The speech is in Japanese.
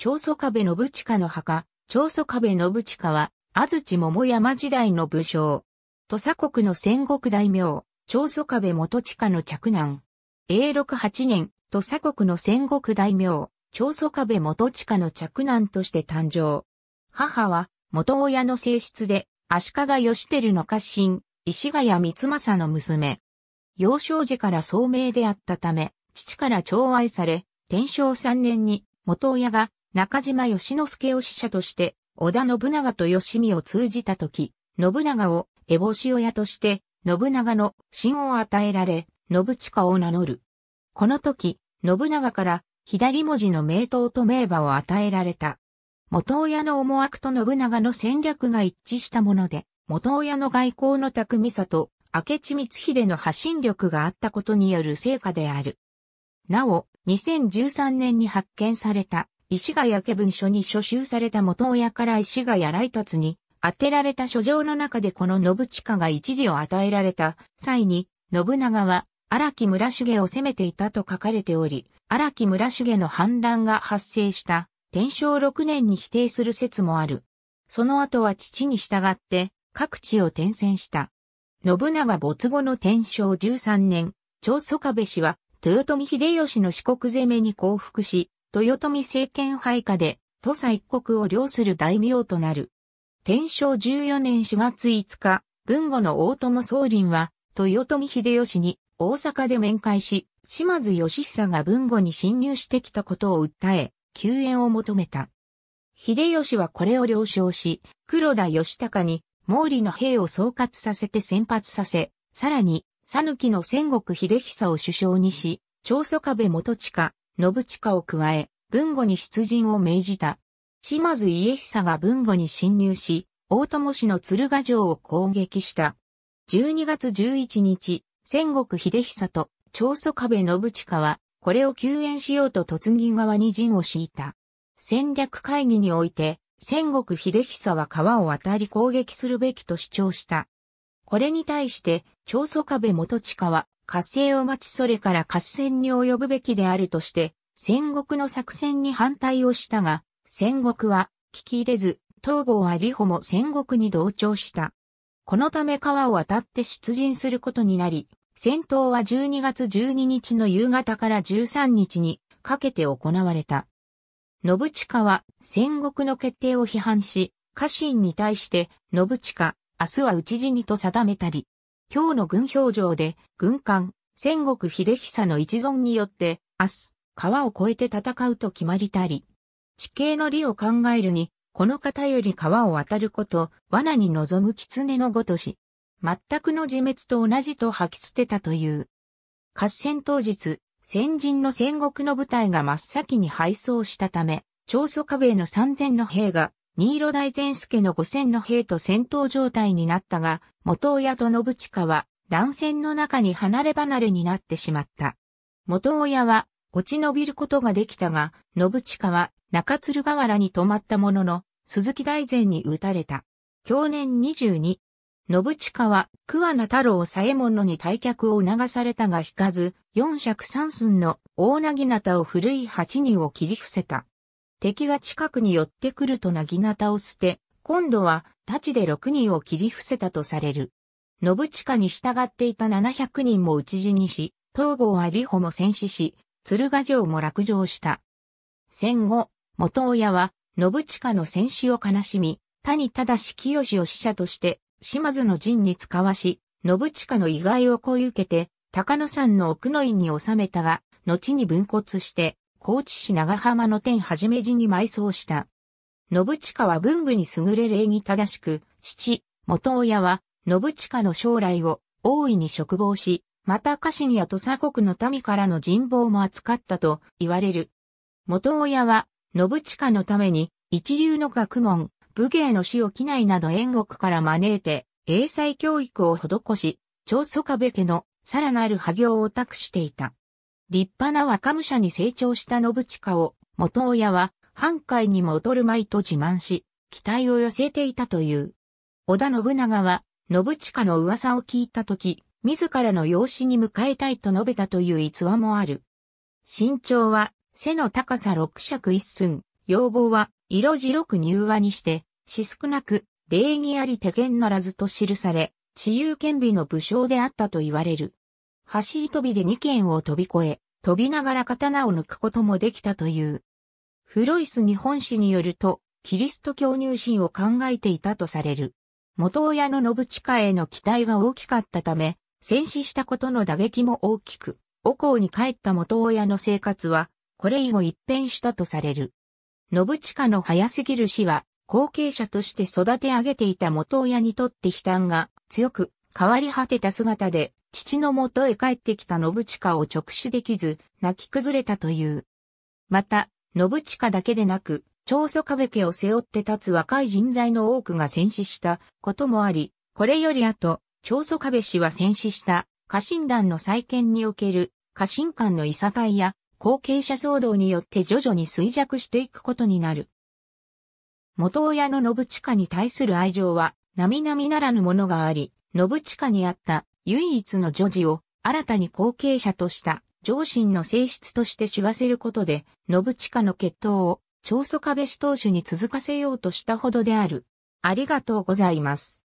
長宗壁信親の墓、長宗壁信親は、安土桃山時代の武将。土佐国の戦国大名、長宗壁元親の嫡男。永禄8年、土佐国の戦国大名、長宗壁元親の嫡男として誕生。母は、元親の性質で、足利義輝の家臣、石ヶ谷光政の娘。幼少時から聡明であったため、父から寵愛され、天正3年に元親が中島義之助を使者として、織田信長と義美を通じたとき、信長を烏帽子親として、信長の信を与えられ、信親を名乗る。この時、信長から左文字の名刀と名馬を与えられた。元親の思惑と信長の戦略が一致したもので、元親の外交の巧みさと、明智光秀の発信力があったことによる成果である。なお、2013年に発見された石ヶ谷家文書に書集された元親から石ヶ谷来達に当てられた書状の中でこの信近が一時を与えられた際に、信長は荒木村重を攻めていたと書かれており、荒木村重の反乱が発生した天正6年に否定する説もある。その後は父に従って各地を転戦した。信長没後の天正13年、長宗我部氏は豊臣秀吉の四国攻めに降伏し、豊臣政権配下で、土佐一国を領する大名となる。天正14年4月5日、文後の大友宗麟は、豊臣秀吉に大阪で面会し、島津義久が文後に侵入してきたことを訴え、救援を求めた。秀吉はこれを了承し、黒田義孝に毛利の兵を総括させて先発させ、さらに、讃岐の戦国秀久を首相にし、長宗壁元親、信親を加え、文後に出陣を命じた。島津家久が文後に侵入し、大友氏の鶴ヶ城を攻撃した。12月11日、戦国秀久と長宗壁信親は、これを救援しようと突撃側に陣を敷いた。戦略会議において、戦国秀久は川を渡り攻撃するべきと主張した。これに対して、長宗壁元親は、合戦を待ちそれから合戦に及ぶべきであるとして、戦国の作戦に反対をしたが、戦国は聞き入れず、東郷は里穂も戦国に同調した。このため川を渡って出陣することになり、戦闘は12月12日の夕方から13日にかけて行われた。信近は戦国の決定を批判し、家臣に対して、信近、明日は討ち死にと定めたり、今日の軍表情で、軍艦、戦国秀久の一存によって、明日、川を越えて戦うと決まりたり、地形の利を考えるに、この方より川を渡ること、罠に臨む狐のごとし、全くの自滅と同じと吐き捨てたという。合戦当日、先人の戦国の部隊が真っ先に敗走したため、長祖壁の三千の兵が新色大前助の五千の兵と戦闘状態になったが、元親と信近は乱戦の中に離れ離れになってしまった。元親は落ち延びることができたが、信近は中鶴河原に泊まったものの、鈴木大前に撃たれた。去年22。信近は桑名太郎左衛門のに退却を促されたが引かず、四尺三寸の大なぎなたを古い八人を切り伏せた。敵が近くに寄ってくるとなぎなたを捨て、今度は太刀で六人を切り伏せたとされる。信近に従っていた700人も討ち死にし、東郷は里穂も戦死し、鶴ヶ城も落城した。戦後、元親は、信近の戦死を悲しみ、谷忠清を死者として、島津の陣に使わし、信近の意外をこい受けて、高野山の奥の院に収めたが、後に分骨して、高知市長浜の天はじめ寺に埋葬した。信近は文武に優れ礼儀正しく、父、元親は、信近の将来を大いに嘱望し、また家臣や土佐国の民からの人望も扱ったと言われる。元親は、信近のために、一流の学問、武芸の死を機内など縁国から招いて、英才教育を施し、長祖壁家のさらなる破業を託していた。立派な若武者に成長した信近を、元親は、半海にも劣るまいと自慢し、期待を寄せていたという。織田信長は、信近の噂を聞いたとき、自らの養子に迎えたいと述べたという逸話もある。身長は、背の高さ六尺一寸、要望は、色白く柔和にして、し少なく、礼儀あり手剣ならずと記され、治癒剣美の武将であったと言われる。走り飛びで二剣を飛び越え、飛びながら刀を抜くこともできたという。フロイス日本史によると、キリスト教入信を考えていたとされる。元親の信近への期待が大きかったため、戦死したことの打撃も大きく、母校に帰った元親の生活は、これ以後一変したとされる。信近の早すぎる死は、後継者として育て上げていた元親にとって負担が強く、変わり果てた姿で、父の元へ帰ってきた信近を直視できず、泣き崩れたという。また、信近だけでなく、長祖壁家を背負って立つ若い人材の多くが戦死したこともあり、これより後、長祖壁氏は戦死した家臣団の再建における家臣間のいさかいや後継者騒動によって徐々に衰弱していくことになる。元親の信近に対する愛情は並々ならぬものがあり、信近にあった唯一の女児を新たに後継者とした上心の性質として知らせることで、信近の血統を長祖壁氏当主に続かせようとしたほどである。ありがとうございます。